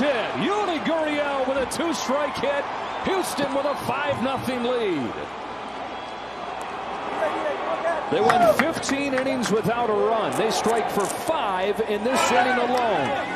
Yuli Gurriel with a two-strike hit. Houston with a 5-0 lead. They went 15 innings without a run. They strike for five in this inning alone.